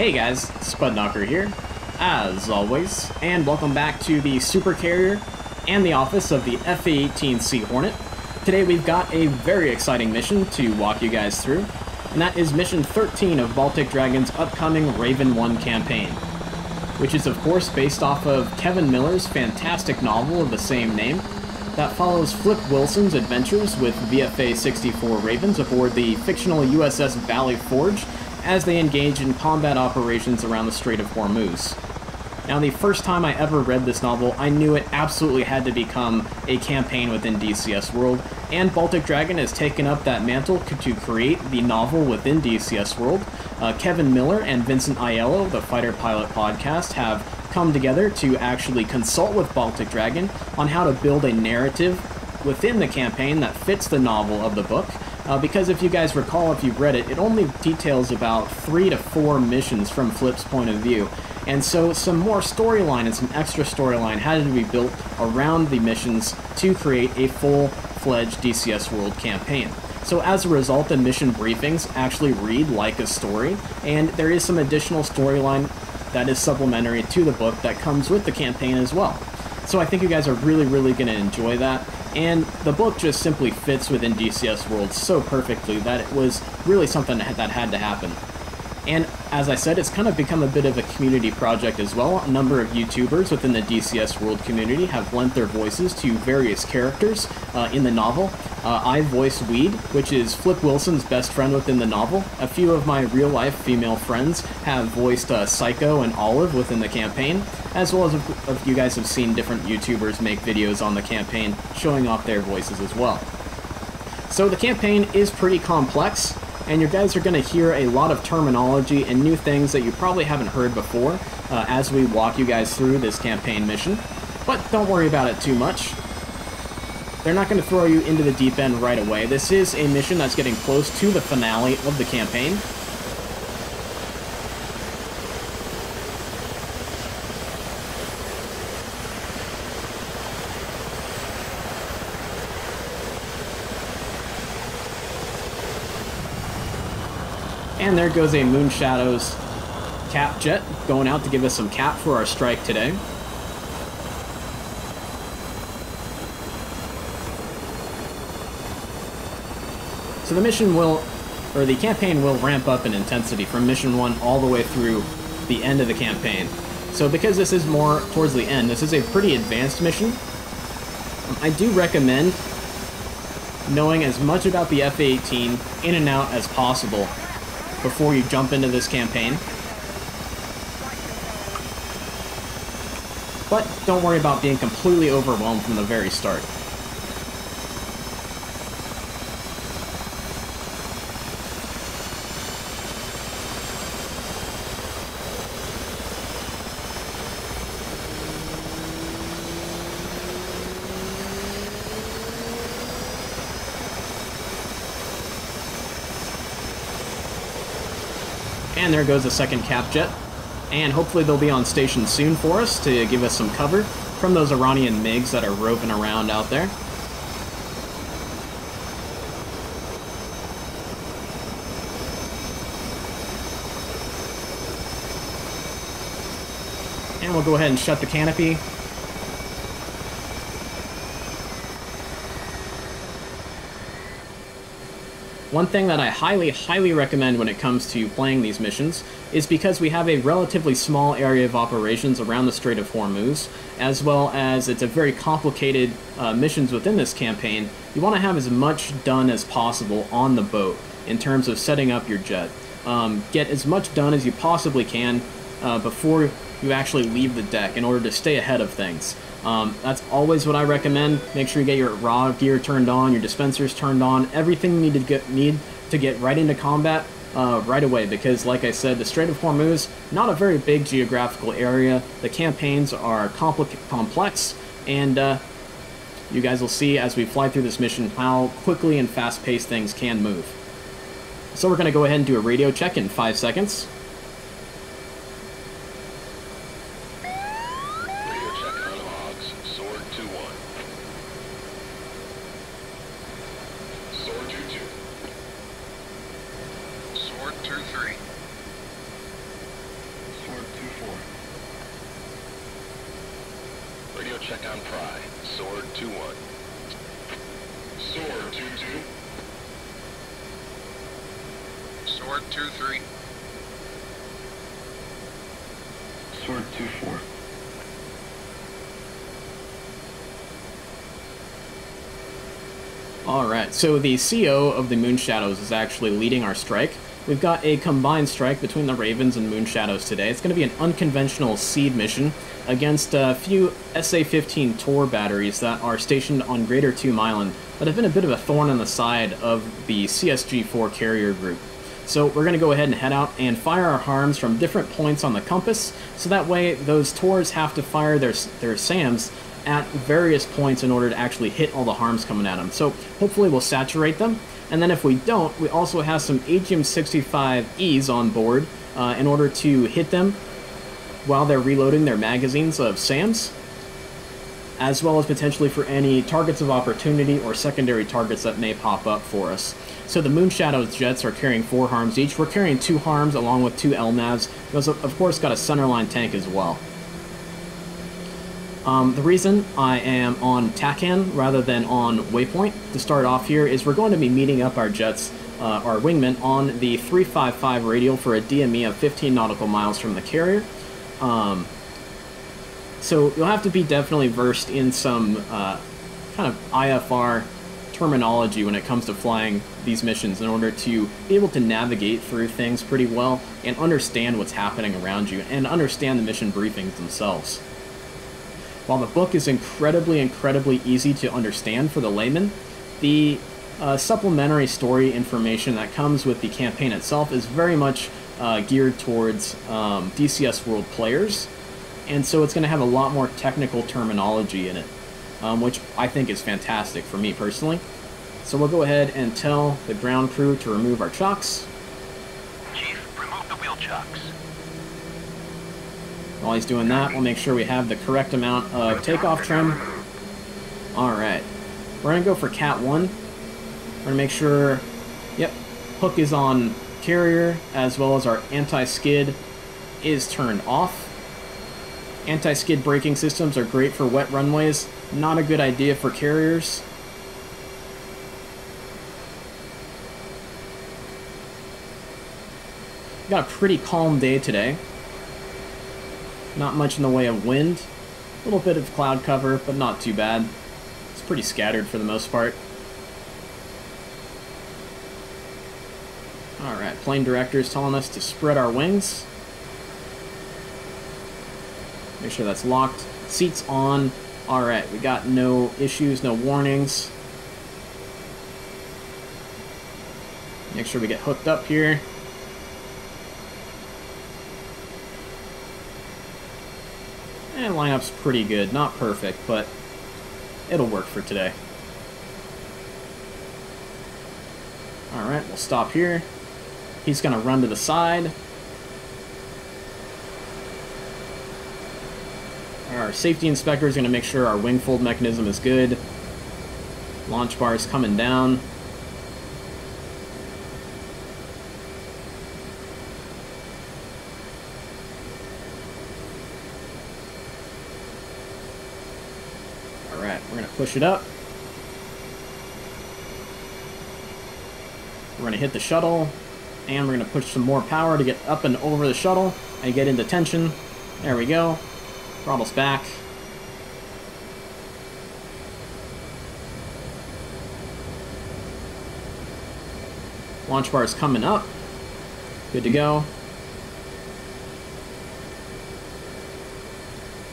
Hey guys, Spudknocker here, as always, and welcome back to the Super Carrier and the office of the FA-18C Hornet. Today we've got a very exciting mission to walk you guys through, and that is Mission 13 of Baltic Dragon's upcoming Raven 1 campaign, which is of course based off of Kevin Miller's fantastic novel of the same name, that follows Flip Wilson's adventures with VFA-64 Ravens aboard the fictional USS Valley Forge as they engage in combat operations around the Strait of Hormuz. Now, the first time I ever read this novel, I knew it absolutely had to become a campaign within DCS World, and Baltic Dragon has taken up that mantle to create the novel within DCS World. Uh, Kevin Miller and Vincent Aiello, the Fighter Pilot podcast, have come together to actually consult with Baltic Dragon on how to build a narrative within the campaign that fits the novel of the book uh, because if you guys recall, if you've read it, it only details about three to four missions from Flip's point of view. And so some more storyline and some extra storyline had to be built around the missions to create a full-fledged DCS World campaign. So as a result, the mission briefings actually read like a story, and there is some additional storyline that is supplementary to the book that comes with the campaign as well. So I think you guys are really, really going to enjoy that. And the book just simply fits within DCS World so perfectly that it was really something that had to happen. And as I said, it's kind of become a bit of a community project as well. A number of YouTubers within the DCS World community have lent their voices to various characters uh, in the novel. Uh, I voice Weed, which is Flip Wilson's best friend within the novel. A few of my real-life female friends have voiced uh, Psycho and Olive within the campaign, as well as if you guys have seen different YouTubers make videos on the campaign showing off their voices as well. So the campaign is pretty complex and you guys are going to hear a lot of terminology and new things that you probably haven't heard before uh, as we walk you guys through this campaign mission. But don't worry about it too much. They're not going to throw you into the deep end right away. This is a mission that's getting close to the finale of the campaign, And there goes a Moon Shadows cap jet going out to give us some cap for our strike today. So the mission will, or the campaign will ramp up in intensity from mission one all the way through the end of the campaign. So because this is more towards the end, this is a pretty advanced mission. I do recommend knowing as much about the F-18 in and out as possible before you jump into this campaign. But don't worry about being completely overwhelmed from the very start. And there goes a second cap jet. And hopefully they'll be on station soon for us to give us some cover from those Iranian MiGs that are roving around out there. And we'll go ahead and shut the canopy One thing that I highly, highly recommend when it comes to playing these missions is because we have a relatively small area of operations around the Strait of Hormuz, as well as it's a very complicated uh, missions within this campaign, you want to have as much done as possible on the boat in terms of setting up your jet. Um, get as much done as you possibly can uh, before you actually leave the deck in order to stay ahead of things. Um, that's always what I recommend. Make sure you get your raw gear turned on, your dispensers turned on, everything you need to get, need to get right into combat uh, right away because, like I said, the Strait of Hormuz, not a very big geographical area. The campaigns are complex, and uh, you guys will see as we fly through this mission how quickly and fast-paced things can move. So we're going to go ahead and do a radio check in five seconds. Radio check on Pry. Sword 2-1. Sword 2-2. Sword 2-3. Sword 2-4. Alright, so the CO of the Moon Shadows is actually leading our strike. We've got a combined strike between the Ravens and Moon Shadows today. It's going to be an unconventional SEAD mission against a few SA-15 Tor batteries that are stationed on Greater Tomb Island that have been a bit of a thorn on the side of the CSG-4 carrier group. So we're going to go ahead and head out and fire our harms from different points on the compass, so that way those Tors have to fire their, their SAMs at various points in order to actually hit all the harms coming at them. So hopefully we'll saturate them, and then if we don't, we also have some AGM-65Es on board uh, in order to hit them while they're reloading their magazines of SAMs, as well as potentially for any targets of opportunity or secondary targets that may pop up for us. So the Moon Shadows jets are carrying four harms each. We're carrying two harms along with two LMAVs. Also, of course, got a centerline tank as well. Um, the reason I am on TACAN rather than on Waypoint to start off here is we're going to be meeting up our jets, uh, our wingmen, on the 355 radial for a DME of 15 nautical miles from the carrier. Um, so you'll have to be definitely versed in some uh, kind of IFR terminology when it comes to flying these missions in order to be able to navigate through things pretty well and understand what's happening around you and understand the mission briefings themselves. While the book is incredibly, incredibly easy to understand for the layman, the uh, supplementary story information that comes with the campaign itself is very much uh, geared towards um, DCS World players, and so it's going to have a lot more technical terminology in it um, which I think is fantastic for me personally. So we'll go ahead and tell the ground crew to remove our chocks. Chief, remove the wheel chocks. While he's doing that, we'll make sure we have the correct amount of takeoff trim. Alright. We're going to go for Cat 1. We're going to make sure, yep, hook is on carrier, as well as our anti-skid is turned off. Anti-skid braking systems are great for wet runways, not a good idea for carriers. Got a pretty calm day today. Not much in the way of wind. A little bit of cloud cover, but not too bad. It's pretty scattered for the most part. Alright, plane director is telling us to spread our wings. Make sure that's locked. Seats on. Alright, we got no issues, no warnings. Make sure we get hooked up here. Lineup's pretty good. Not perfect, but it'll work for today. Alright, we'll stop here. He's going to run to the side. Our safety inspector is going to make sure our wing fold mechanism is good. Launch bar is coming down. Alright, we're going to push it up. We're going to hit the shuttle, and we're going to push some more power to get up and over the shuttle and get into tension. There we go. Throttle's back. Launch bar is coming up. Good to go.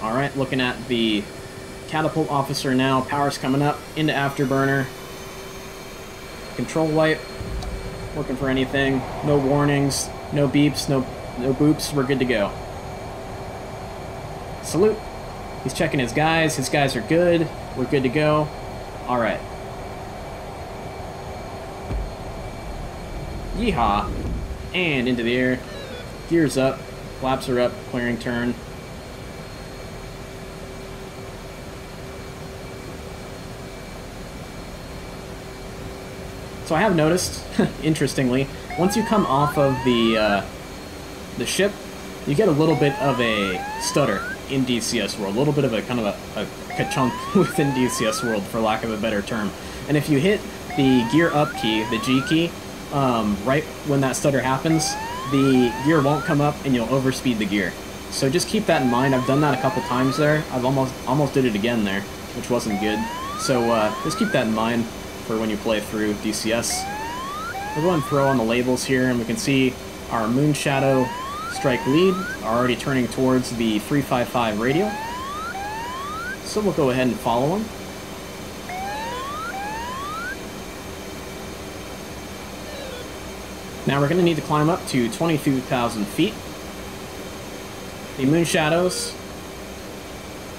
Alright, looking at the catapult officer now. Power's coming up into afterburner. Control wipe. Working for anything. No warnings. No beeps. No, no boops. We're good to go. Salute. He's checking his guys. His guys are good. We're good to go. Alright. Yeehaw. And into the air. Gears up. Flaps are up. Clearing turn. So I have noticed, interestingly, once you come off of the uh, the ship, you get a little bit of a stutter in DCS World, a little bit of a kind of a, a ka-chunk within DCS World, for lack of a better term. And if you hit the gear up key, the G key, um, right when that stutter happens, the gear won't come up and you'll overspeed the gear. So just keep that in mind. I've done that a couple times there. I've almost almost did it again there, which wasn't good. So uh, just keep that in mind for when you play through DCS. We'll go and throw on the labels here, and we can see our Moonshadow Strike lead are already turning towards the 355 radio. So we'll go ahead and follow them. Now we're going to need to climb up to 22,000 feet. The Moonshadows,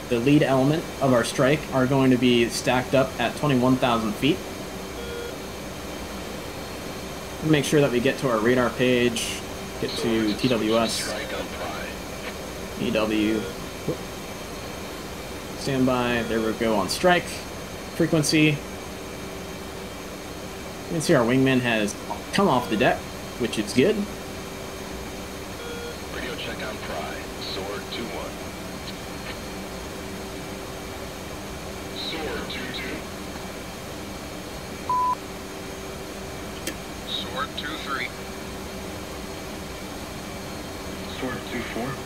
the lead element of our strike, are going to be stacked up at 21,000 feet. Make sure that we get to our radar page, get to TWS. EW, standby, there we go on strike, frequency. You can see our wingman has come off the deck, which is good. Radio check on Pry. Sword 2-1. Sword 2-2. Sword 2-3. Sword 2-4.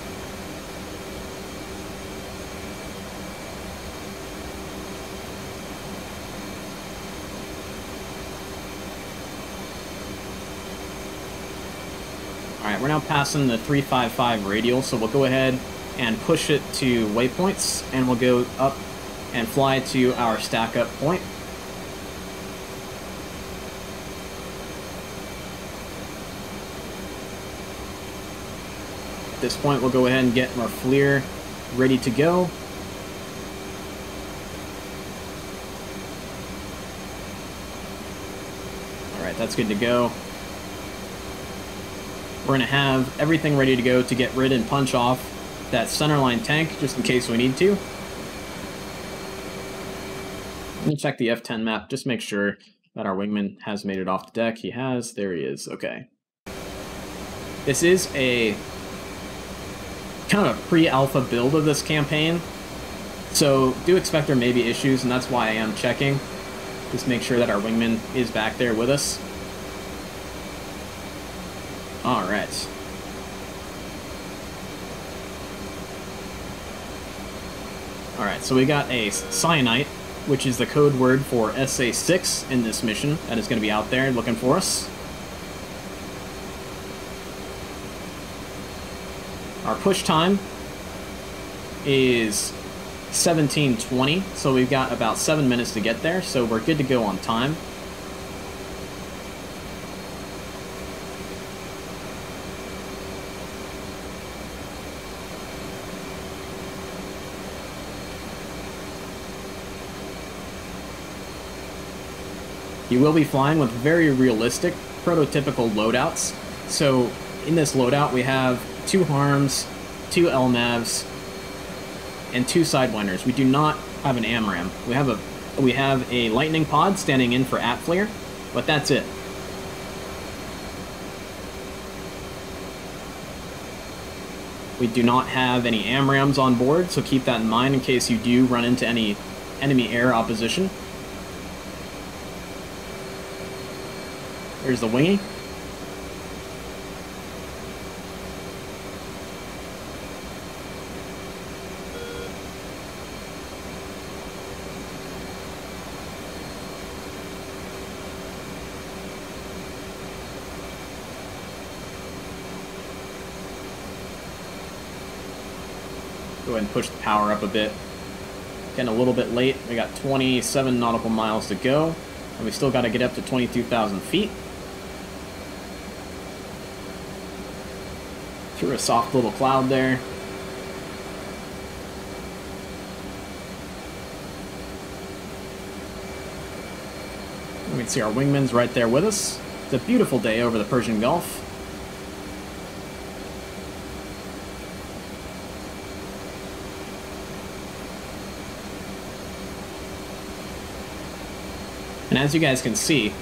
Alright, we're now passing the 355 radial, so we'll go ahead and push it to waypoints, and we'll go up and fly to our stack up point. At this point, we'll go ahead and get our FLIR ready to go. Alright, that's good to go. We're going to have everything ready to go to get rid and punch off that centerline tank, just in case we need to. Let me check the F10 map, just make sure that our wingman has made it off the deck. He has. There he is. Okay. This is a kind of a pre-alpha build of this campaign, so do expect there may be issues, and that's why I am checking. Just make sure that our wingman is back there with us. All right. All right, so we got a cyanite, which is the code word for SA6 in this mission that is going to be out there looking for us. Our push time is 1720, so we've got about seven minutes to get there, so we're good to go on time. You will be flying with very realistic, prototypical loadouts. So in this loadout, we have two harms, two LMAVs, and two sidewinders. We do not have an AMRAAM. We have a we have a Litening pod standing in for ATFLIR, but that's it. We do not have any AMRAAMs on board, so keep that in mind in case you do run into any enemy air opposition. There's the wingy. Go ahead and push the power up a bit. Getting a little bit late. We got 27 nautical miles to go. And we still got to get up to 22,000 feet. A soft little cloud there. We can see our wingman's right there with us. It's a beautiful day over the Persian Gulf. And as you guys can see,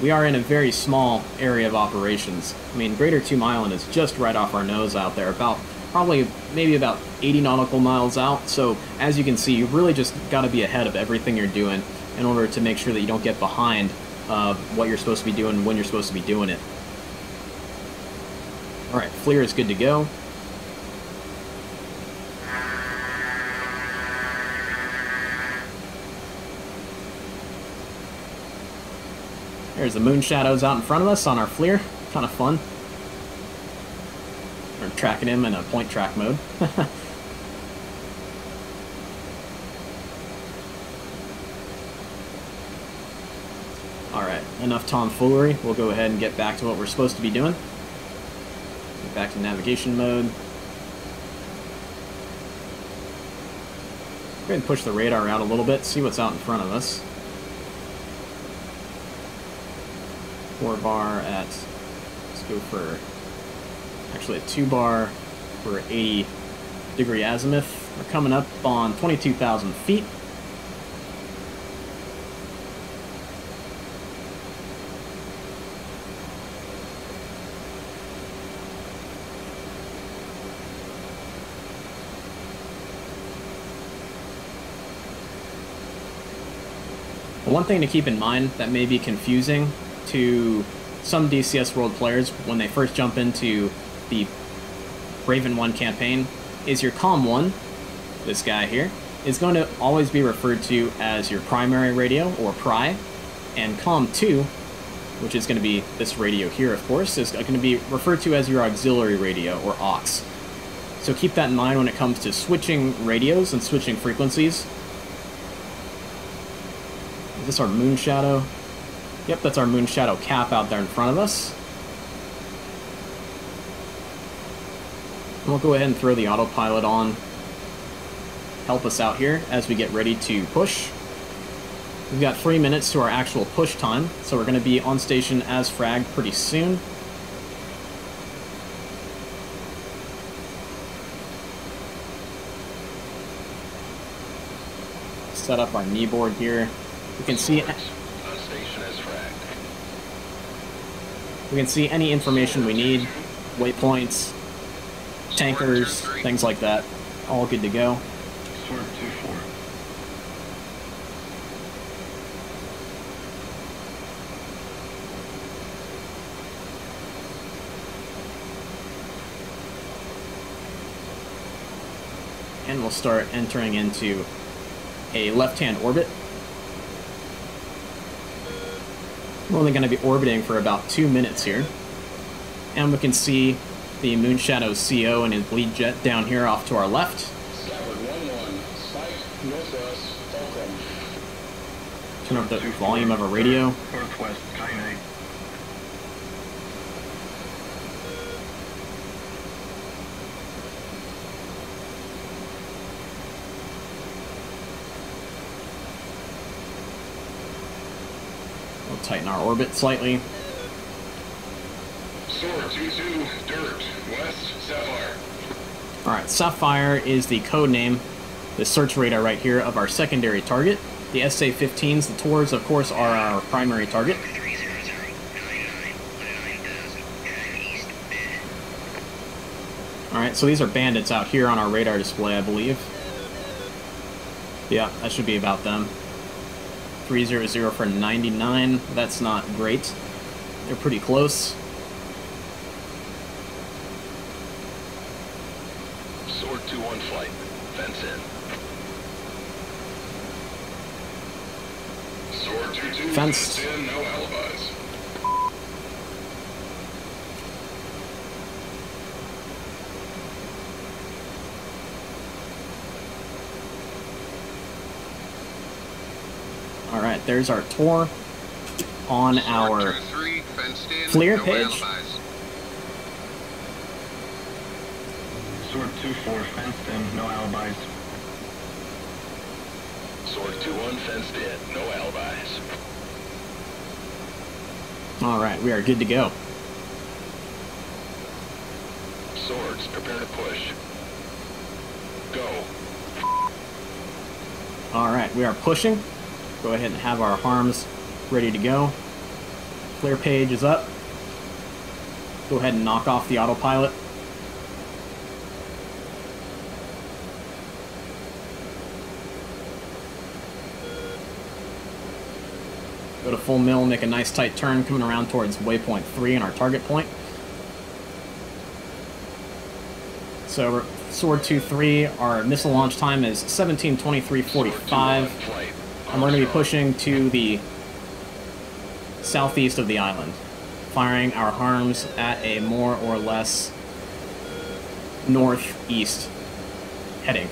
we are in a very small area of operations. I mean, Greater Tomb Island is just right off our nose out there, about probably maybe about 80 nautical miles out. So as you can see, you've really just got to be ahead of everything you're doing in order to make sure that you don't get behind uh, what you're supposed to be doing when you're supposed to be doing it. All right, FLIR is good to go. There's the moon shadows out in front of us on our FLIR. Kind of fun. We're tracking him in a point track mode. Alright, enough tomfoolery. We'll go ahead and get back to what we're supposed to be doing. Get back to navigation mode. Go ahead and push the radar out a little bit, see what's out in front of us. Four bar at, let's go for, actually a two bar for 80 degree azimuth. We're coming up on 22,000 feet. One thing to keep in mind that may be confusing to some DCS World players when they first jump into the Raven 1 campaign is your COM 1, this guy here, is going to always be referred to as your primary radio, or PRI, and COM 2, which is going to be this radio here, of course, is going to be referred to as your auxiliary radio, or AUX. So keep that in mind when it comes to switching radios and switching frequencies. Is this our moon shadow? Yep, that's our moon shadow cap out there in front of us. And we'll go ahead and throw the autopilot on. Help us out here as we get ready to push. We've got three minutes to our actual push time, so we're going to be on station as frag pretty soon. Set up our knee board here. We can see On station as fragged. We can see any information we need, waypoints, tankers, things like that. All good to go. And we'll start entering into a left-hand orbit. We're only going to be orbiting for about two minutes here. And we can see the Moonshadow CO and his lead jet down here off to our left. Skyward 1-1, Spike, Northwest, Fulcrum. Turn up the volume of our radio. Northwest, tighten our orbit slightly. Sword 2-2, Dirt, West, Sapphire. Alright, Sapphire is the code name, the search radar right here of our secondary target. The SA-15s, the Tors, of course, are our primary target. Alright, so these are bandits out here on our radar display, I believe. Yeah, that should be about them. 300 for 99, that's not great. They're pretty close. Sword 2-1 flight. Fence in. Sword 2-2, Fenced. fenced in, no alibis. Alright, there's our Tor on our Sword 2-3, fenced in, FLIR no page. alibis. Sword 2-4 fenced in. No alibis. Sword 2-1 fenced in. No alibis. Alright, we are good to go. Swords, prepare to push. Go. Alright, we are pushing go ahead and have our harms ready to go. Clear page is up. Go ahead and knock off the autopilot. Go to full mill, make a nice tight turn, coming around towards waypoint 3 and our target point. So Sword 2-3, our missile launch time is 1723.45 and we're going to be pushing to the southeast of the island, firing our harms at a more or less northeast heading.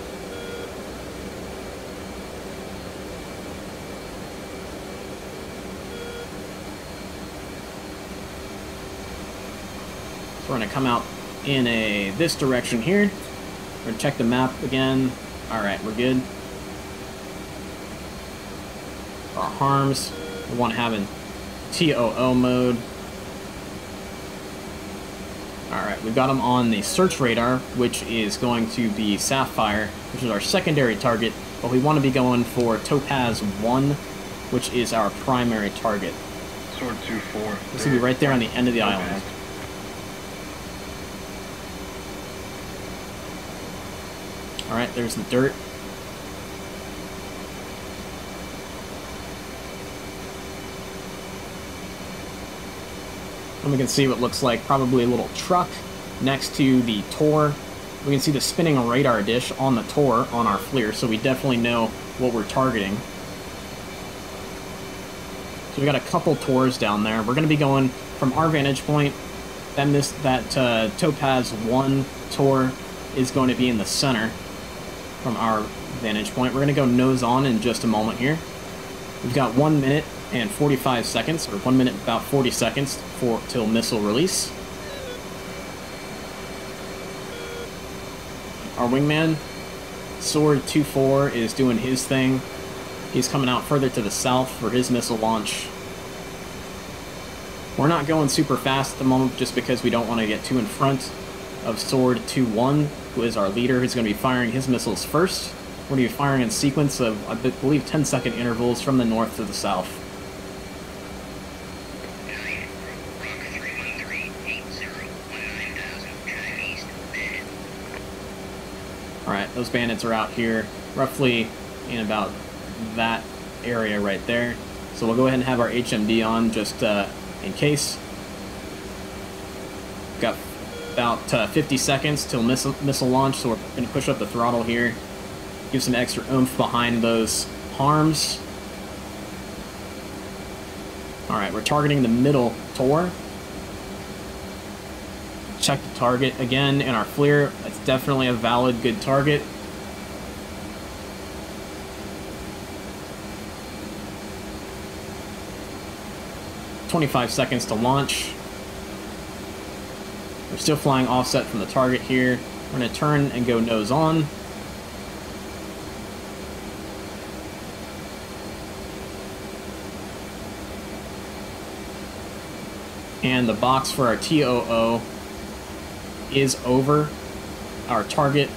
So we're going to come out in a this direction here. We're going to check the map again. Alright, we're good. Our harms, we want to have in TOO mode. Alright, we've got them on the search radar, which is going to be Sapphire, which is our secondary target, but we want to be going for Topaz 1, which is our primary target. Sword 2-4. This will be right there on the end of the island. Alright, there's the dirt. And we can see what looks like probably a little truck next to the Tor. We can see the spinning radar dish on the Tor on our FLIR, so we definitely know what we're targeting. So we got a couple Tors down there. We're going to be going from our vantage point. This that uh, Topaz 1 Tor is going to be in the center from our vantage point. We're going to go nose on in just a moment here. We've got 1 minute and 45 seconds, or 1 minute about 40 seconds for till missile release. Our wingman, Sword 2-4, is doing his thing. He's coming out further to the south for his missile launch. We're not going super fast at the moment just because we don't want to get too in front of Sword 2-1, who is our leader, who's going to be firing his missiles first. We're going to be firing in sequence of, I believe, 10 second intervals from the north to the south. Alright, those bandits are out here, roughly in about that area right there. So we'll go ahead and have our HMD on just uh, in case. Got about uh, 50 seconds till missile, missile launch, so we're going to push up the throttle here. Give some extra oomph behind those harms. Alright, we're targeting the middle Tor. Check the target again in our FLIR. Definitely a valid, good target. Twenty-five seconds to launch. We're still flying offset from the target here. We're going to turn and go nose on. And the box for our TOO is over our target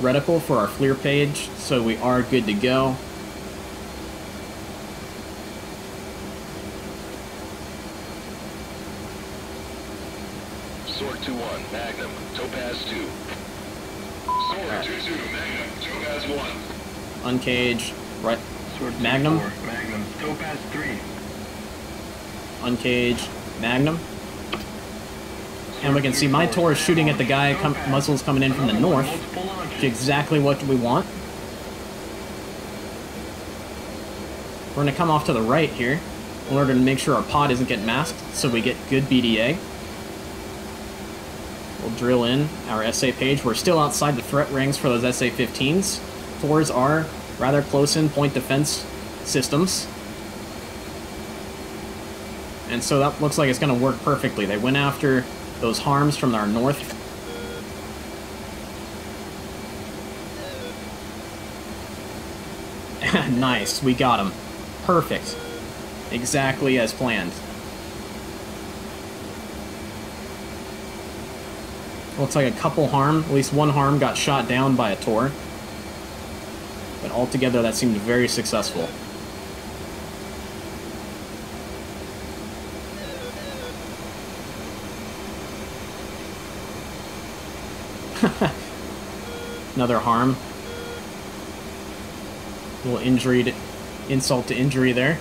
reticle for our FLIR page, so we are good to go. Sword 2-1, Magnum, Topaz 2. Sword 2-2, Magnum, Topaz 1. Uncage, right, Sword Magnum? 2-4. Magnum. Topaz 3. uncage, magnum. And we can see my Tor is shooting at the guy, com muzzles coming in from the north, exactly what we want. We're going to come off to the right here in order to make sure our pod isn't getting masked, so we get good BDA. We'll drill in our SA page. We're still outside the threat rings for those SA-15s. Tors are rather close in point defense systems. And so that looks like it's going to work perfectly. They went after those harms from our north. nice, we got him. Perfect. Exactly as planned. Looks like a couple harm, at least one harm got shot down by a Tor. But altogether that seemed very successful. Another harm. A little injury to insult to injury there.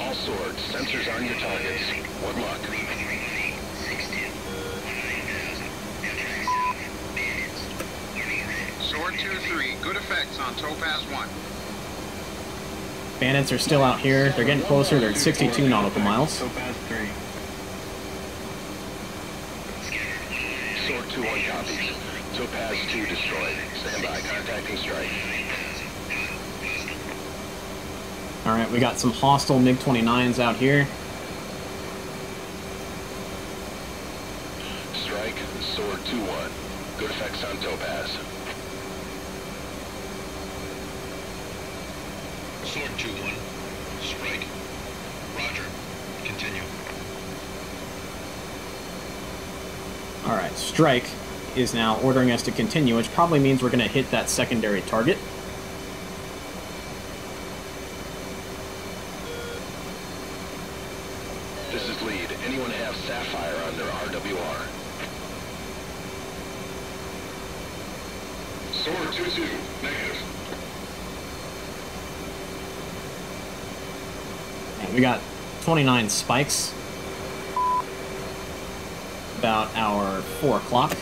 All swords, sensors on your targets. What luck. Sword 2-3, good effects on Topaz 1. Bandits are still out here. They're getting closer. They're at 62 nautical miles. Topaz Topaz 2 destroyed. Stand by. Contacting strike. All right, we got some hostile MiG-29s out here. Strike. Sword 2-1. Good effects on Topaz. Sword 2-1, strike. Roger. Continue. All right, Strike is now ordering us to continue, which probably means we're going to hit that secondary target. This is lead. Anyone have Sapphire on their RWR? Sword 2-2. Negative. We got 29 spikes. About our 4 o'clock.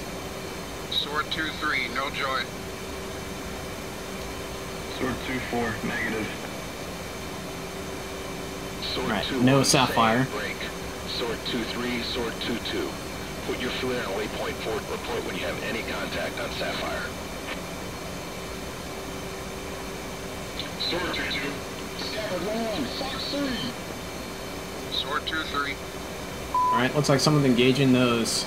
Sword 2-3, no joy. Sword 2-4, negative. Sword Right, 2 no 1, Sapphire. Break. Sword 2 3, Sword 2 2. Put your flare on waypoint 4. Report when you have any contact on Sapphire. Sword 2 2. Scabbard 1 Fox 3. Sword 2-3, All right, looks like someone's engaging those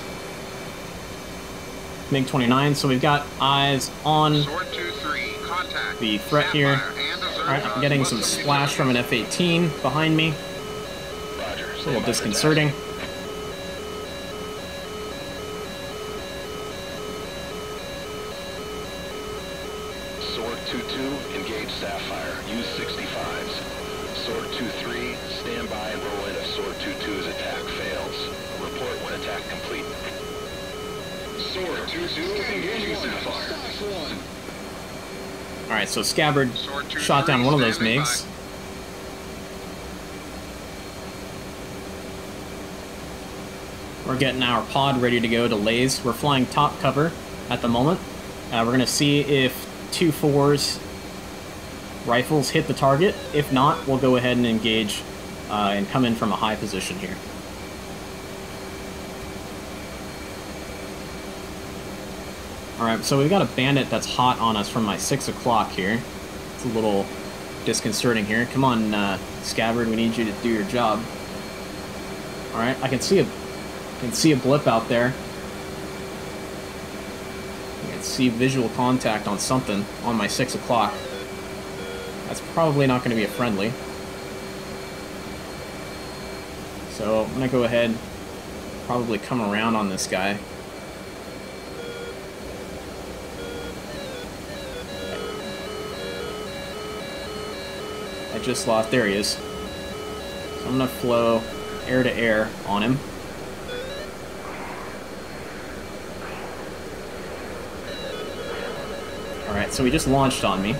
MiG-29, so we've got eyes on... 2-3. The threat here. Sapphire and a All right, I'm getting some splash from an F-18 behind me. It's a little disconcerting. Sword 2 2, engage Sapphire. Use 65s. Sword 2 3, stand by and roll in if Sword 2 2's attack fails. Report when attack complete. Sword 2 2, engaging Sapphire. All right, so Scabbard 2-3, shot down one of those MiGs. We're getting our pod ready to go to Lays. We're flying top cover at the moment. Uh, we're going to see if two fours rifles hit the target. If not, we'll go ahead and engage uh, and come in from a high position here. Alright, so we've got a bandit that's hot on us from my 6 o'clock here. It's a little disconcerting here. Come on, uh, Scabbard, we need you to do your job. Alright, I can see a I can see a blip out there. I can see visual contact on something on my 6 o'clock. That's probably not going to be a friendly. So I'm going to go ahead, probably come around on this guy. I just lost. There he is. So I'm gonna flow air to air on him. Alright, so he just launched on me.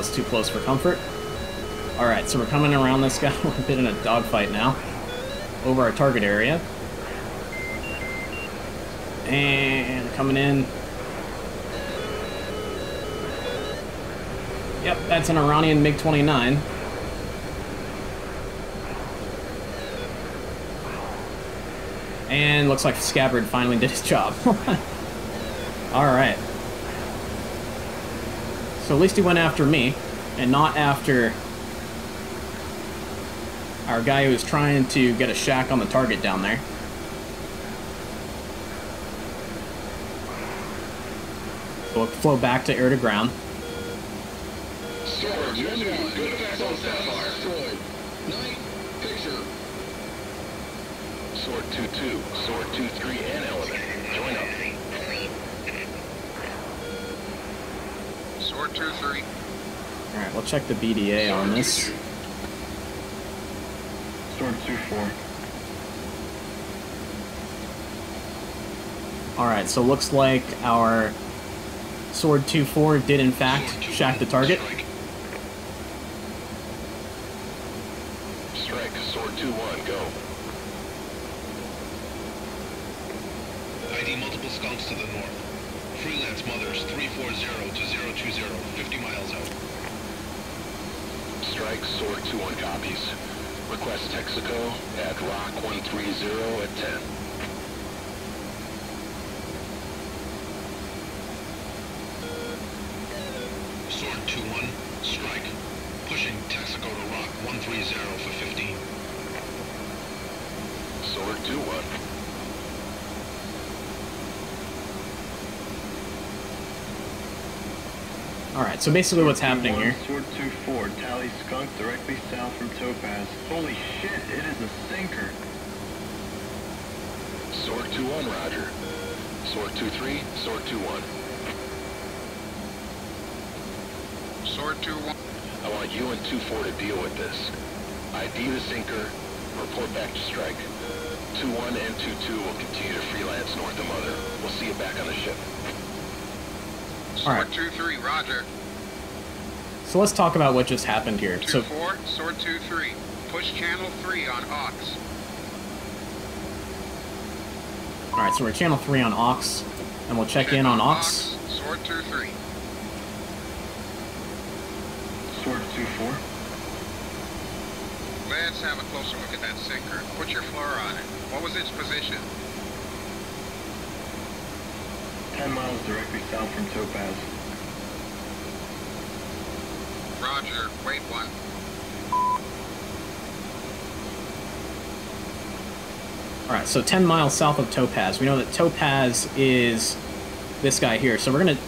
Was too close for comfort. Alright, so we're coming around this guy. We're a bit in a dogfight now. Over our target area. And coming in. Yep, that's an Iranian MiG-29. And looks like Scabbard finally did his job. Alright. So at least he went after me, and not after our guy who was trying to get a shack on the target down there. So it flow back to air to ground. Storage issued. Good on Sapphire. Night. Picture. Sword 2-2. Sword 2-3-8. Sword 2-3. Alright, we'll check the BDA on this. Sword 2-4. Alright, so looks like our Sword 2-4 did in fact shack the target. Strike. Strike, Sword 2-1, go. ID multiple skunks to the north. Freelance Mothers 340 to 020, 50 miles out. Strike, Sword 2-1 copies. Request Texaco at Rock 130 at 10. Sword 2-1, strike. Pushing Texaco to Rock 130 for 15. Sword 2-1. Alright, so basically what's happening here. Sword 2-4, tally skunk directly south from Topaz. Holy shit, it is a sinker. Sword 2-1, roger. Sword 2-3, Sword 2-1. Sword 2-1. I want you and 2-4 to deal with this. ID the sinker, report back to strike. 2-1 and 2-2 will continue to freelance north of Mother. We'll see you back on the ship. Sword Alright. 2-3, roger. So let's talk about what just happened here. So 2-4, Sword 2-3. Push channel 3 on Ox. Alright, so we're channel 3 on Ox, and we'll check in on Ox. Sword 2-3. Sword 2-4. Let's have a closer look at that sinker. Put your floor on it. What was its position? 10 miles directly south from Topaz. Roger. Wait one. Alright, so 10 miles south of Topaz. We know that Topaz is this guy here. So we're going to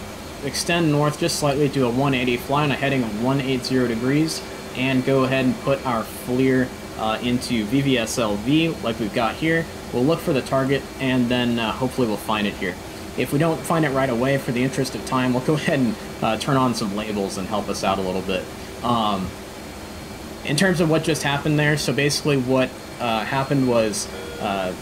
extend north just slightly, do a 180, fly on a heading of 180 degrees, and go ahead and put our FLIR uh, into VVSLV like we've got here. We'll look for the target, and then uh, hopefully we'll find it here. If we don't find it right away, for the interest of time, we'll go ahead and uh, turn on some labels and help us out a little bit. Um, in terms of what just happened there, so basically what uh, happened was uh,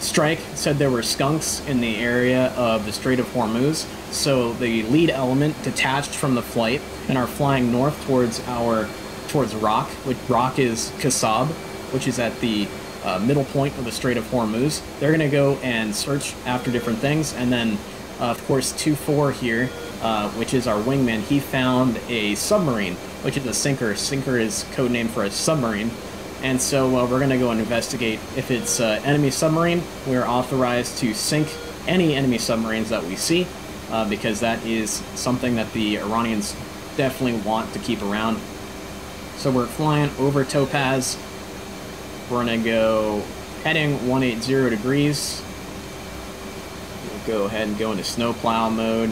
Strike said there were skunks in the area of the Strait of Hormuz, so the lead element detached from the flight and are flying north towards our towards Rock, which Rock is Khasab, which is at the uh, middle point of the Strait of Hormuz. They're gonna go and search after different things, and then uh, of course 2-4 here, uh, which is our wingman, he found a submarine, which is a sinker. Sinker is code name for a submarine. And so uh, we're going to go and investigate if it's uh, enemy submarine. We are authorized to sink any enemy submarines that we see, uh, because that is something that the Iranians definitely want to keep around. So we're flying over Topaz. We're going to go heading 180 degrees. We'll go ahead and go into snowplow mode.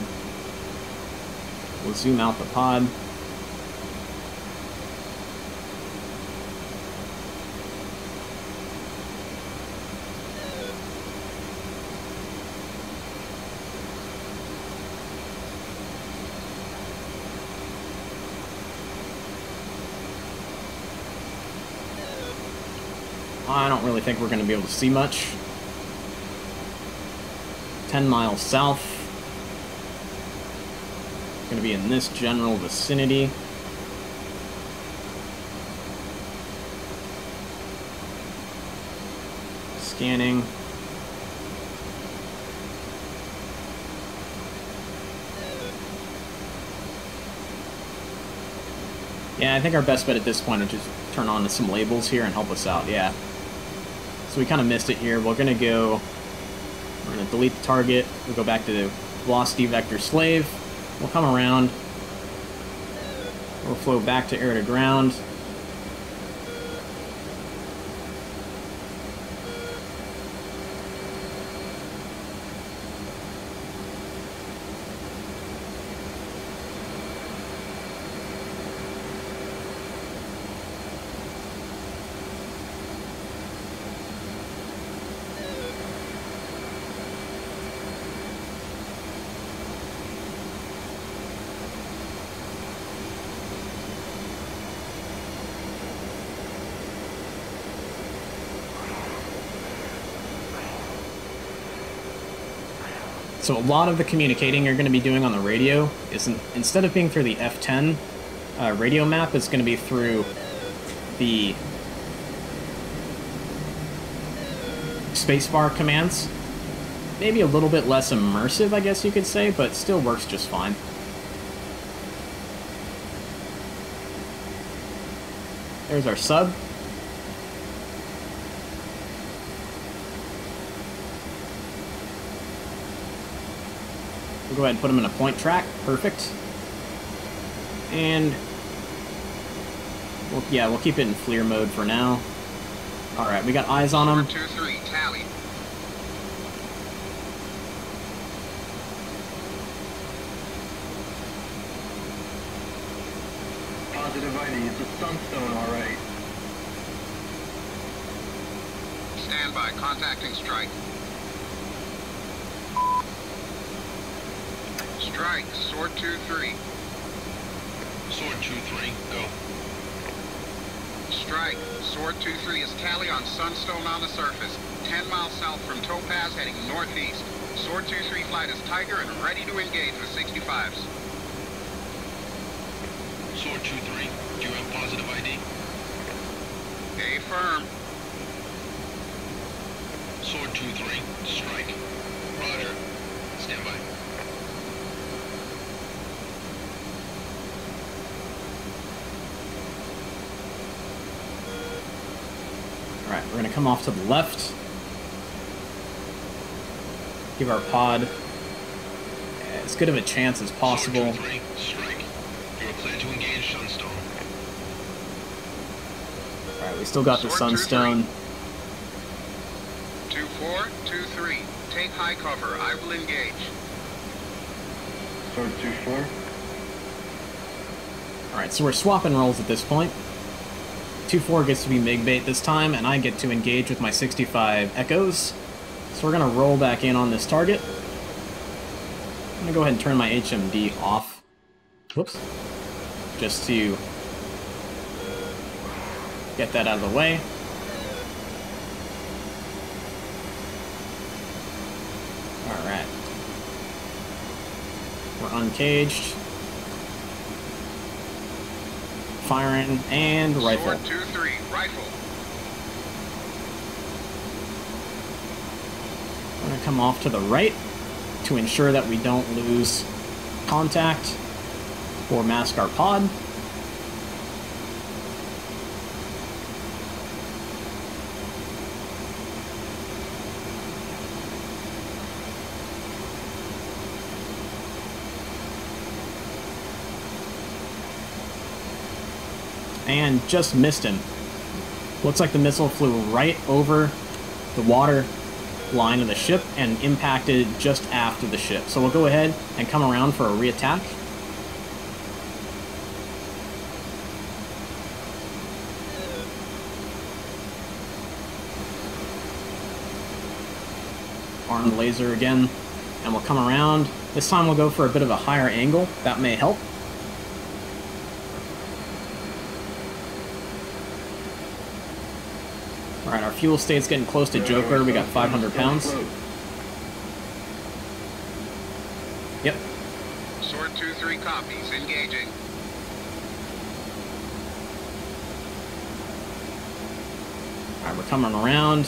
We'll zoom out the pod. I don't really think we're going to be able to see much. 10 miles south. Going to be in this general vicinity. Scanning. Yeah, I think our best bet at this point is just turn on some labels here and help us out, yeah. So we kind of missed it here. We're going to go, we're going to delete the target. We'll go back to the velocity vector slave. We'll come around. We'll flow back to air to ground. So a lot of the communicating you're going to be doing on the radio is in, instead of being through the F10 uh, radio map, it's going to be through the spacebar commands. Maybe a little bit less immersive, I guess you could say, but still works just fine. There's our sub. We'll go ahead and put them in a point track. Perfect. And... Well, yeah, we'll keep it in FLIR mode for now. Alright, we got eyes on them. Two, three, tally. Positive ID. It's a sunstone, all right. Stand by, contacting strike. Strike, sword 2-3. Sword 2-3, go. Strike, sword 2-3 is tally on Sunstone on the surface. 10 miles south from Topaz, heading northeast. Sword 2-3 flight is Tiger and ready to engage with 65s. Sword 2-3, do you have positive ID? A firm. Sword 2-3, strike. Roger. Stand by. Alright, we're going to come off to the left. Give our pod as good of a chance as possible. 2-3, strike. You are cleared to engage Sunstone. Alright, we still got the sunstone. 2-4, 2-3. Take high cover. I will engage. Sword 2-4. Alright, so we're swapping roles at this point. 2-4 gets to be MIG bait this time, and I get to engage with my 65 Echoes. So we're going to roll back in on this target. I'm going to go ahead and turn my HMD off. Whoops. Just to get that out of the way. Alright. We're uncaged. Firing and rifle. Sword 2-3, rifle. We're going to come off to the right to ensure that we don't lose contact or mask our pod. And just missed him. Looks like the missile flew right over the water line of the ship and impacted just after the ship. So we'll go ahead and come around for a reattack. Armed laser again, and we'll come around. This time we'll go for a bit of a higher angle. That may help. Alright, our fuel state's getting close to Joker. We got 500 pounds. Yep. Sword 2-3 copies. Engaging. Alright, we're coming around.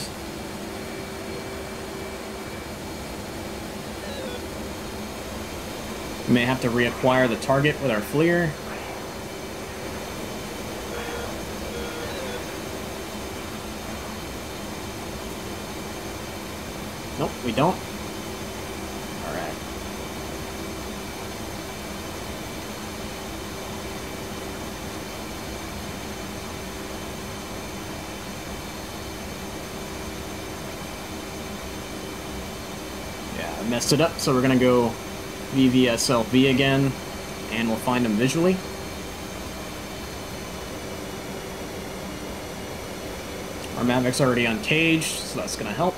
We may have to reacquire the target with our FLIR. We don't. Alright. Yeah, I messed it up, so we're gonna go VVSLV again, and we'll find them visually. Our Mavic's already uncaged, so that's gonna help.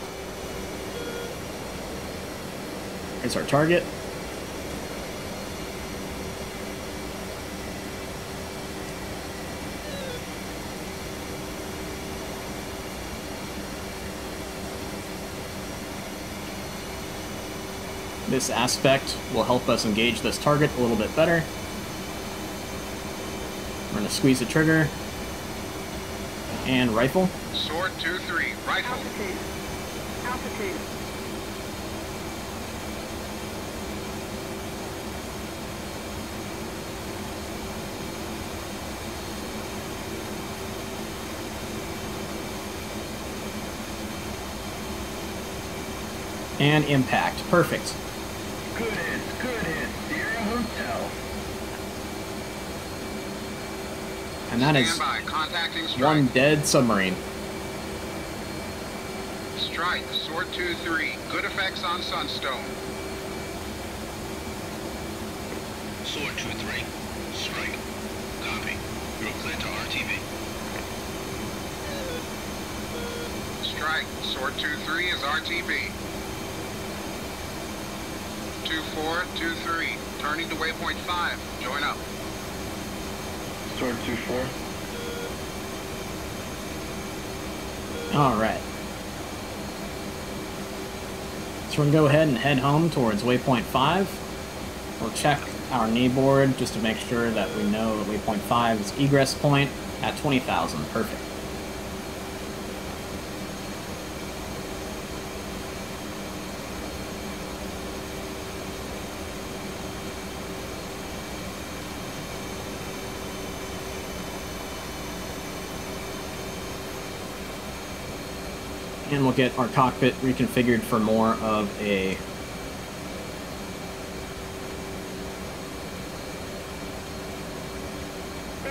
Here's our target. This aspect will help us engage this target a little bit better. We're going to squeeze the trigger. And rifle. Sword 2-3, rifle. Altitude. Altitude. And impact. Perfect. Good hits, good hits. Sierra Hotel. And that is Stand by, contacting strike. one dead submarine. Strike, Sword 2-3, good effects on Sunstone. Sword 2-3. Strike. Copy. You're clear to RTB. Strike, Sword 2-3 is RTB. 2-4, 2-3, turning to waypoint 5, join up. Sword 2-4. Alright. So we're going to go ahead and head home towards waypoint 5. We'll check our knee board just to make sure that we know that waypoint 5 is egress point at 20,000. Perfect. And we'll get our cockpit reconfigured for more of a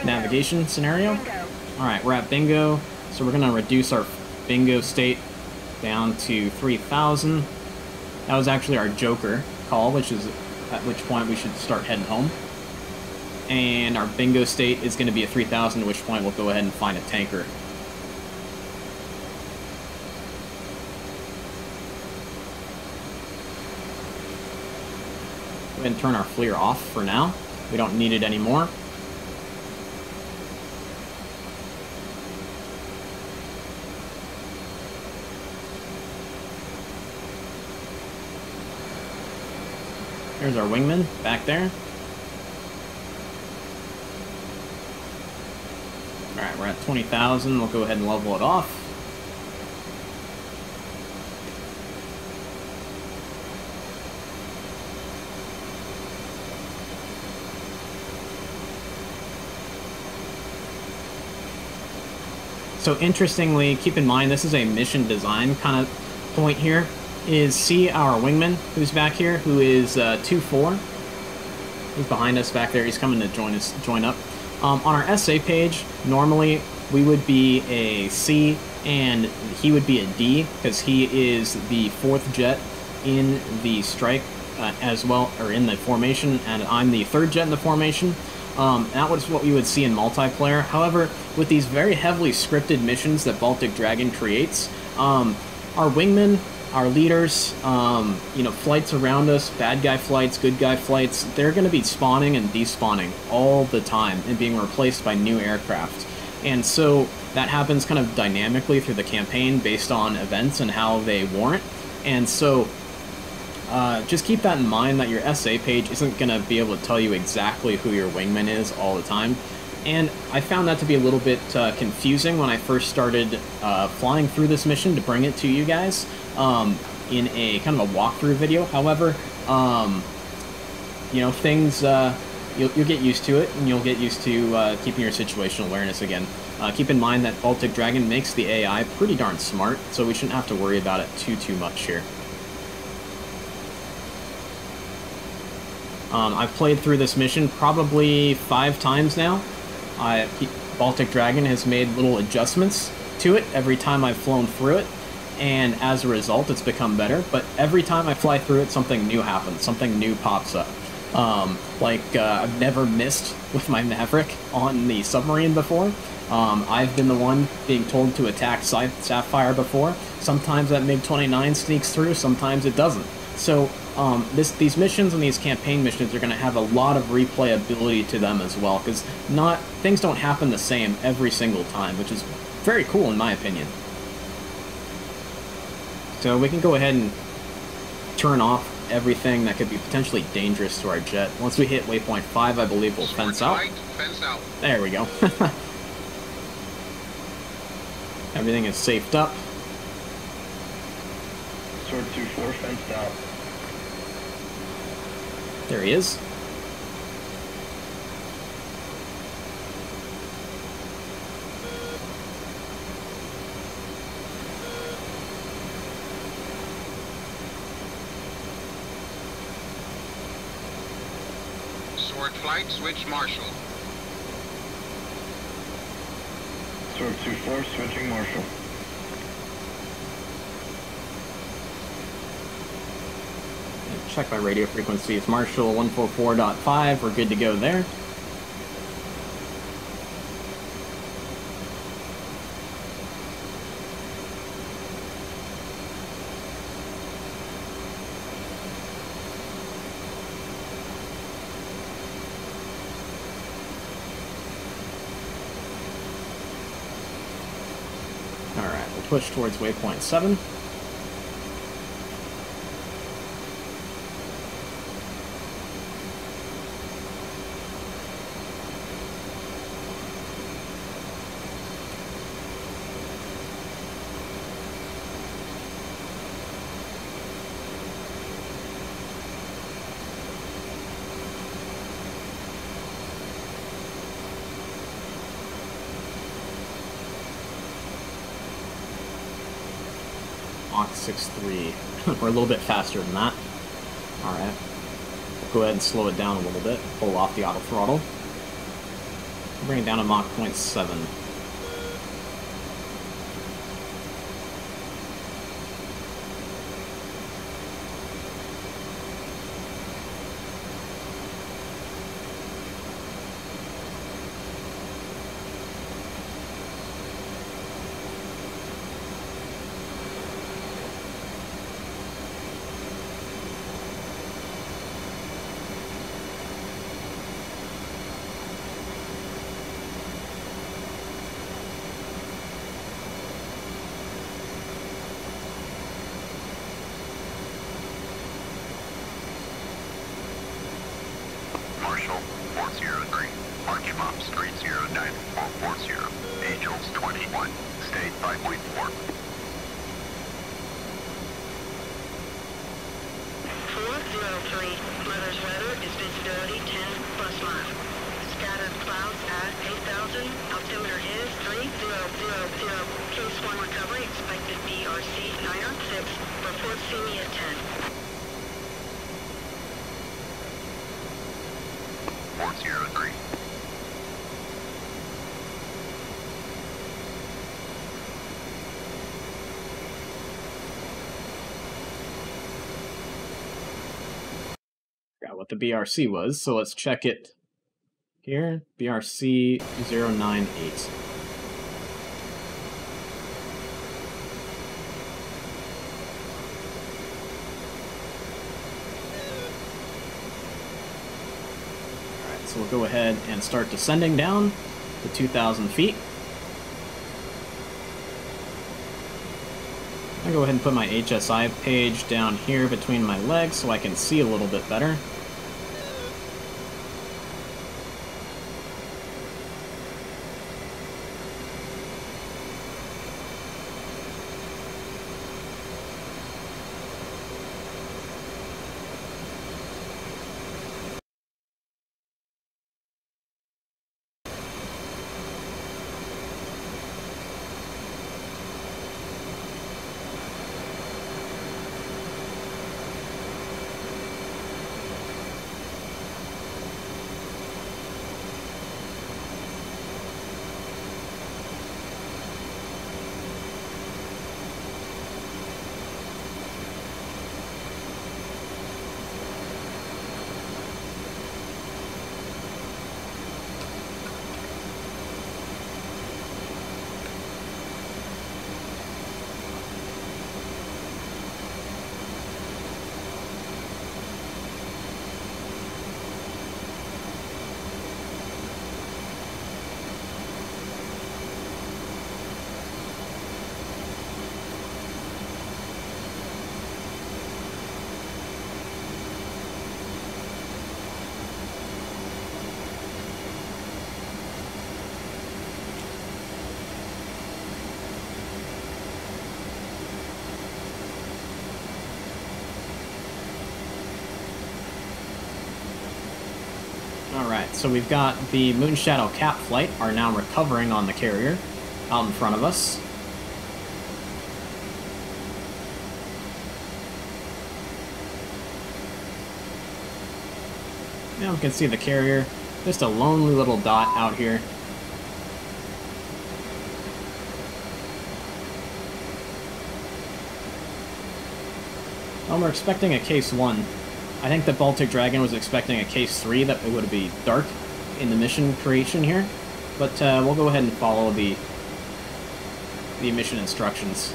navigation scenario. Alright, we're at bingo, so we're going to reduce our bingo state down to 3,000. That was actually our joker call, which is at which point we should start heading home. And our bingo state is going to be at 3,000, at which point we'll go ahead and find a tanker. And turn our FLIR off for now. We don't need it anymore. There's our wingman back there. Alright, we're at 20,000. We'll go ahead and level it off. So interestingly, keep in mind this is a mission design kind of point here. Is see our wingman who's back here, who is uh, two four. He's behind us back there. He's coming to join us, join up. Um, on our SA page, normally we would be a C and he would be a D because he is the fourth jet in the strike uh, as well, or in the formation, and I'm the third jet in the formation. Um, that was what we would see in multiplayer. However, with these very heavily scripted missions that Baltic Dragon creates, um, our wingmen, our leaders, um, you know, flights around us, bad guy flights, good guy flights, they're going to be spawning and despawning all the time and being replaced by new aircraft. And so that happens kind of dynamically through the campaign based on events and how they warrant. And so uh, just keep that in mind that your SA page isn't going to be able to tell you exactly who your wingman is all the time. And I found that to be a little bit uh, confusing when I first started uh, flying through this mission to bring it to you guys um, in a kind of a walkthrough video. However, um, you know, things, uh, you'll, you'll get used to it and you'll get used to uh, keeping your situational awareness again. Uh, keep in mind that Baltic Dragon makes the AI pretty darn smart, so we shouldn't have to worry about it too, too much here. Um, I've played through this mission probably five times now. I, he- Baltic Dragon has made little adjustments to it every time I've flown through it, and as a result, it's become better. But every time I fly through it, something new happens, something new pops up. Um, like, uh, I've never missed with my Maverick on the submarine before. Um, I've been the one being told to attack Sapphire before. Sometimes that MiG-29 sneaks through, sometimes it doesn't. So um, this, these missions and these campaign missions are going to have a lot of replayability to them as well, because not things don't happen the same every single time, which is very cool in my opinion. So we can go ahead and turn off everything that could be potentially dangerous to our jet. Once we hit waypoint 5, I believe we'll fence out. flight, fence out. There we go. Everything is safed up. Sword 2-4 fenced out. There he is. Sword flight, switch marshal. Sword 2-4 switching marshal. Check my radio frequency. It's Marshal 144.5. We're good to go there. Alright, we'll push towards waypoint 7. Mach 6.3. We're a little bit faster than that. Alright. Go ahead and slow it down a little bit. Pull off the auto throttle. Bring it down to Mach 0.7. Marshal 403. Marking up straight 09440. Angels 21. State 5.4. 403. Mother's weather is visibility 10 plus mile. Scattered clouds at 8,000. Altimeter is 3000. Case 1 recovery expected BRC 906. Report see me at 10. 403. Forgot what the BRC was, so let's check it here. BRC 098. Alright, so we'll go ahead and start descending down to 2,000 feet. I'll go ahead and put my HSI page down here between my legs so I can see a little bit better. So we've got the Moon Shadow Cap Flight are now recovering on the carrier out in front of us. Now we can see the carrier. Just a lonely little dot out here. Well, we're expecting a case 1. I think the Baltic Dragon was expecting a case 3 that it would be dark in the mission creation here. But uh, we'll go ahead and follow the, the mission instructions.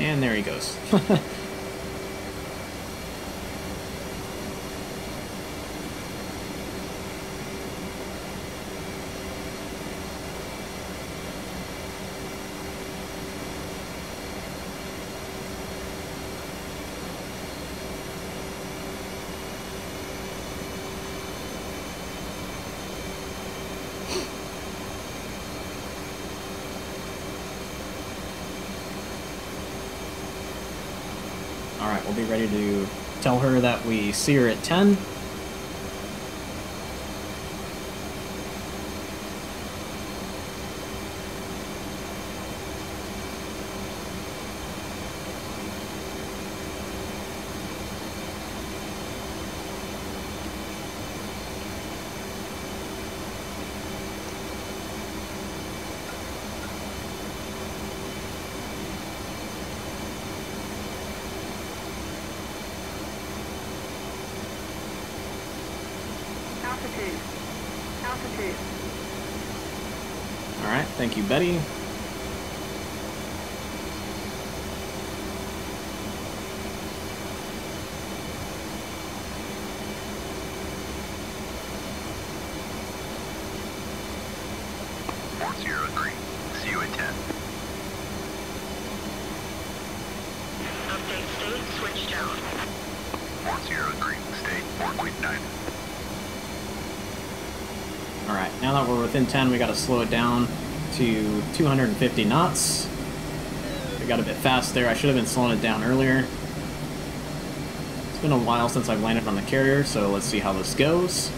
And there he goes. Alright, we'll be ready to tell her that we see her at 10. Alright, thank you, Betty. Four zero three. See you at ten. Update state, switch down. Four zero three. State four point nine. Alright, now that we're within 10, we gotta slow it down to 250 knots. We got a bit fast there. I should have been slowing it down earlier. It's been a while since I've landed on the carrier, so let's see how this goes.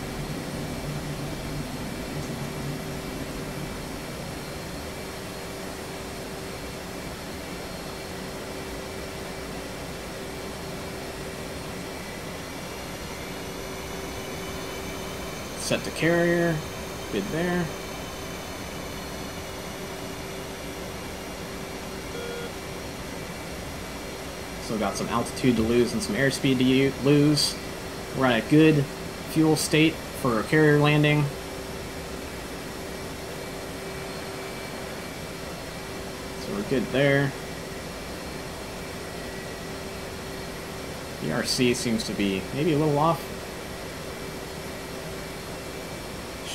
Set to carrier. Good there. Still got some altitude to lose and some airspeed to lose. We're at a good fuel state for a carrier landing. So we're good there. The RC seems to be maybe a little off.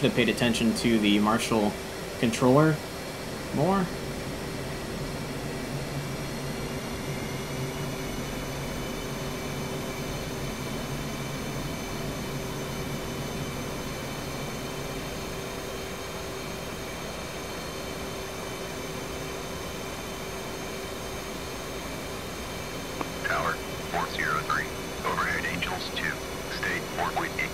Should have paid attention to the Marshal controller more. Tower four zero three. Overhead Angels two. State four point eight.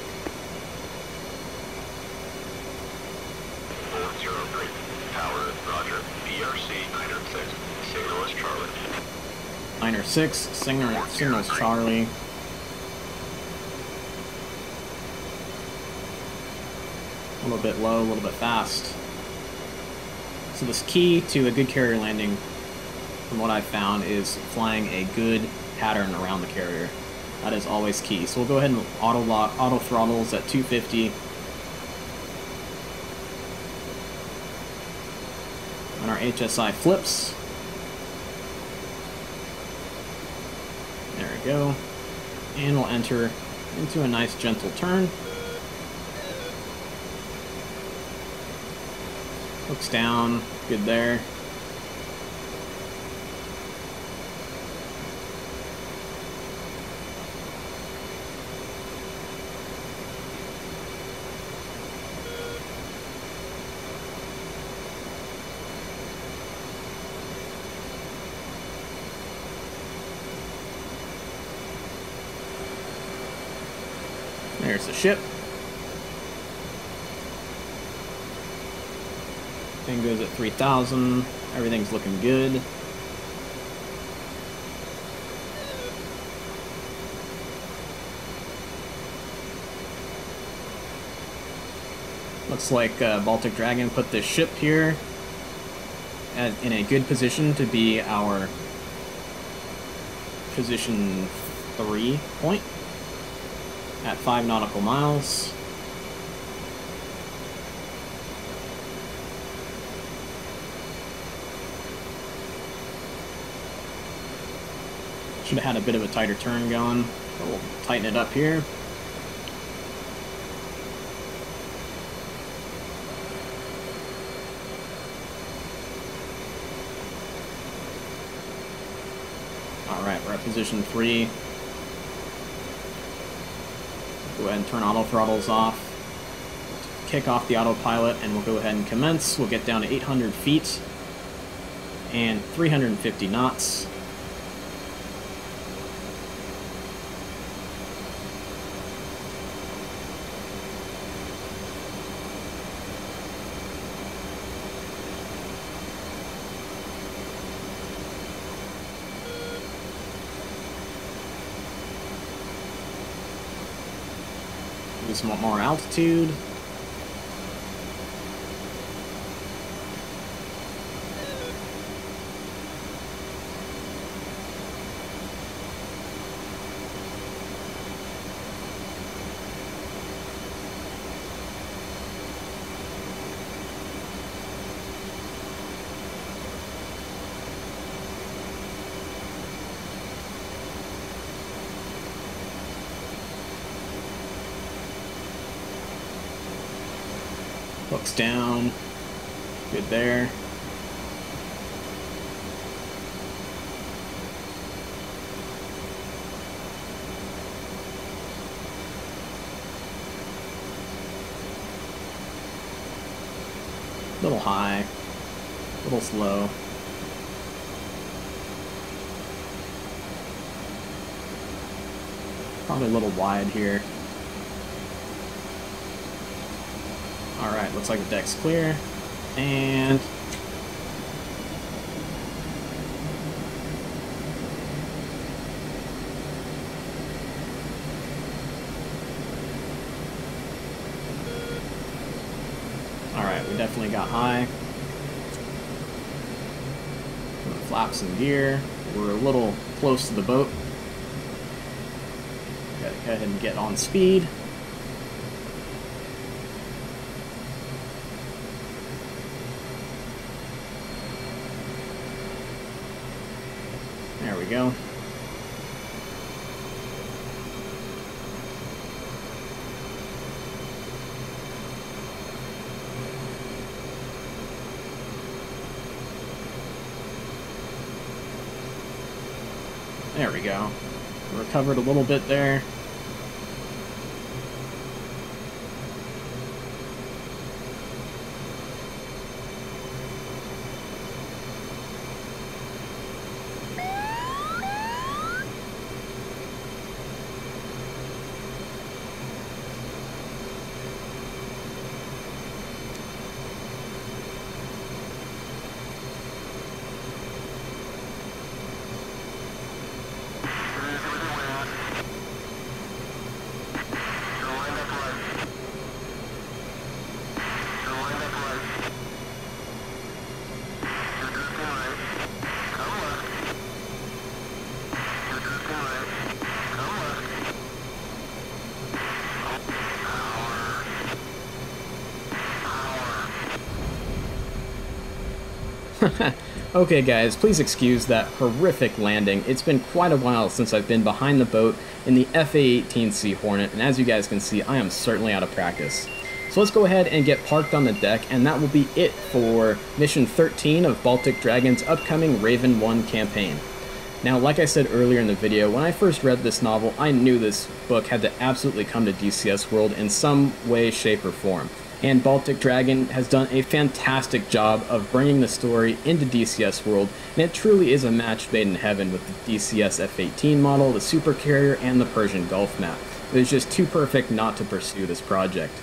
Four zero three. Tower Roger. BRC nine oh six. Signal is Charlie. Niner six, singer signals Charlie. A little bit low, a little bit fast. So this key to a good carrier landing, from what I've found, is flying a good pattern around the carrier. That is always key. So we'll go ahead and auto lock, auto throttles at 250. And our HSI flips. There we go. And we'll enter into a nice gentle turn. Looks down, good there. 3,000. Everything's looking good. Looks like uh, Baltic Dragon put this ship here at, in a good position to be our position 3 point at 5 nautical miles. Should have had a bit of a tighter turn going, but we'll tighten it up here. Alright, we're at position 3. Go ahead and turn auto throttles off. Kick off the autopilot and we'll go ahead and commence. We'll get down to 800 feet and 350 knots. Do some more altitude. Down. Good there. Little high. Little slow. Probably a little wide here. Alright, looks like the deck's clear. And... Alright, we definitely got high. Flaps in gear. We're a little close to the boat. Gotta go ahead and get on speed. Go. There we go. Recovered a little bit there. Okay guys, please excuse that horrific landing. It's been quite a while since I've been behind the boat in the FA-18C Hornet, and as you guys can see, I am certainly out of practice. So let's go ahead and get parked on the deck, and that will be it for Mission 13 of Baltic Dragon's upcoming Raven 1 campaign. Now, like I said earlier in the video, when I first read this novel, I knew this book had to absolutely come to DCS World in some way, shape, or form and Baltic Dragon has done a fantastic job of bringing the story into DCS World, and it truly is a match made in heaven with the DCS F-18 model, the Super Carrier, and the Persian Gulf map. it was just too perfect not to pursue this project.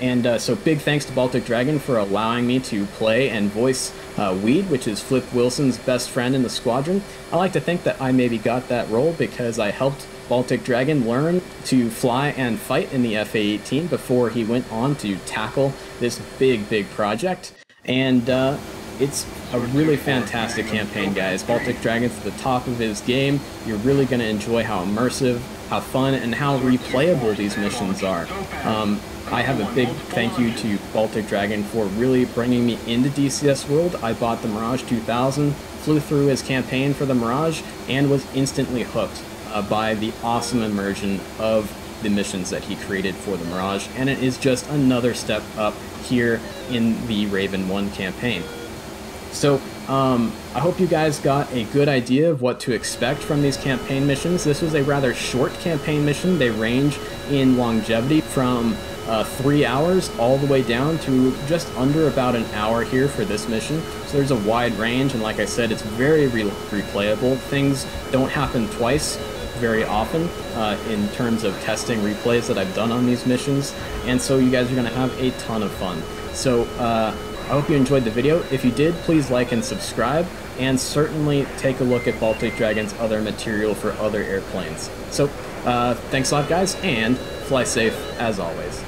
And uh, so big thanks to Baltic Dragon for allowing me to play and voice uh, Weed, which is Flip Wilson's best friend in the squadron. I like to think that I maybe got that role because I helped Baltic Dragon learn to fly and fight in the FA-18 before he went on to tackle this big, big project. And uh, it's a really fantastic campaign, guys. Baltic Dragon's at the top of his game. You're really going to enjoy how immersive, how fun, and how replayable these missions are. Um, I have a big thank you to Baltic Dragon for really bringing me into DCS World. I bought the Mirage 2000, flew through his campaign for the Mirage, and was instantly hooked uh, by the awesome immersion of the missions that he created for the Mirage, and it is just another step up here in the Raven 1 campaign. So, um, I hope you guys got a good idea of what to expect from these campaign missions. This was a rather short campaign mission. They range in longevity from uh, three hours all the way down to just under about an hour here for this mission. So there's a wide range, and like I said, it's very re replayable. Things don't happen twice very often uh, in terms of testing replays that I've done on these missions, and so you guys are going to have a ton of fun. So uh, I hope you enjoyed the video. If you did, please like and subscribe, and certainly take a look at Baltic Dragon's other material for other airplanes. So uh, thanks a lot, guys, and fly safe as always.